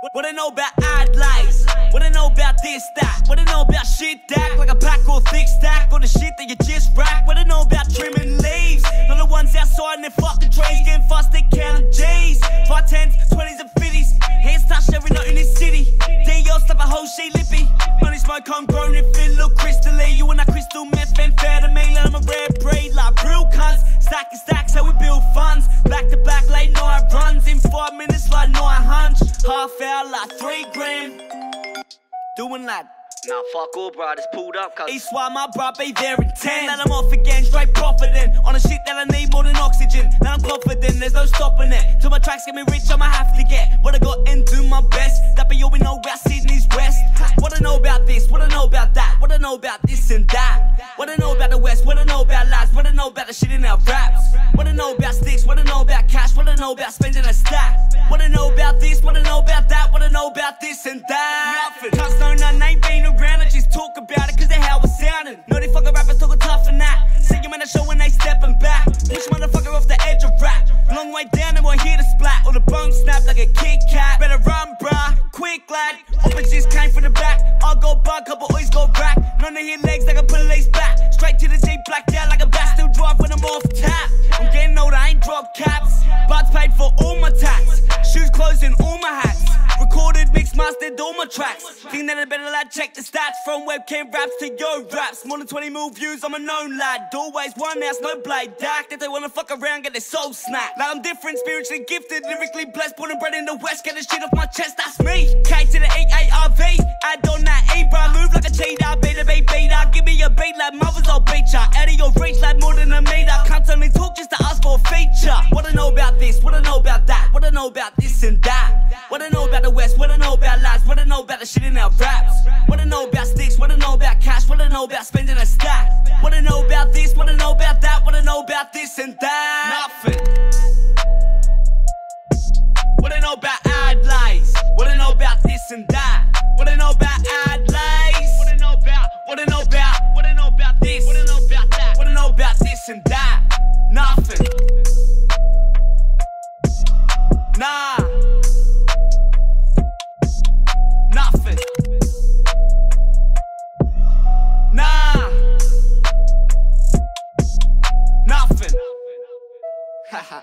What I know about ad? What I know about this, that? What I know about shit that? Like a pack or thick stack, or the shit that you just rack? What I know about trimming leaves? Not the ones outside in their fucking trees, getting fast, they counting G's. Five tens, twenties, and fifties. Hands touch every night in this city. D.O. slap a whole she lippy. Money smoke, homegrown, it feel look crystally. You and that crystal methamphetamine, let them a red braid like real cunts. Stacking stacks, how we build funds. Half hour, like three grand. Doing like Nah, fuck all, bro. I just pulled up, cuz. East why my bro be there in 10 And I'm off again, straight profiting On a shit that I need more than oxygen Now I'm confident, there's no stopping it Till my tracks get me rich, I'ma have to get What I got and do my best That be all we know about Sydney's West What I know about this, what I know about that What I know about this and that What I know about the West, what I know about lies. What I know about the shit in our raps What I know about sticks, what I know about I know about spending a stack. What I know about this, what I know about that What I know about this and that. Nothing, cause no none ain't been around I just talk about it cause they how it's sounding. No they fucking rappers talking tough and that. See them in the show when they stepping back. Push motherfucker off the edge of rap. Long way down and we'll hear the splat. Or the bone snap like a Kit Kat. Better run bruh, quick lad Opposites came from the back. I go bug, couple boys go rack. None of his legs like a police back Straight to the Jeep, blacked out like a bat Still drive when I'm off tap. I'm getting older, I ain't drop caps tracks. Think that I better lad check the stats from webcam raps to yo raps. More than 20 mil views, I'm a known lad. Always one house, no blade. Dark, if they wanna fuck around, get their soul snapped. Like I'm different, spiritually gifted, lyrically blessed. Born and bred in the west, get the shit off my chest, that's me. K to the A-A-R-V, add on that E, bro. Move like a cheetah, beta, beat, beta. Give me a beat like mothers, I'll beat ya. Out of your reach, like more than a meter. Can't tell me talk just to ask for a feature. What I know about this, what I know about that, know about this and that. What I know about the West, what I know about lads, what I know about the shit in our raps. What I know about sticks, what I know about cash, what I know about spending a stack. What I know about this, what I know about that, what I know about this and that. Ha ha.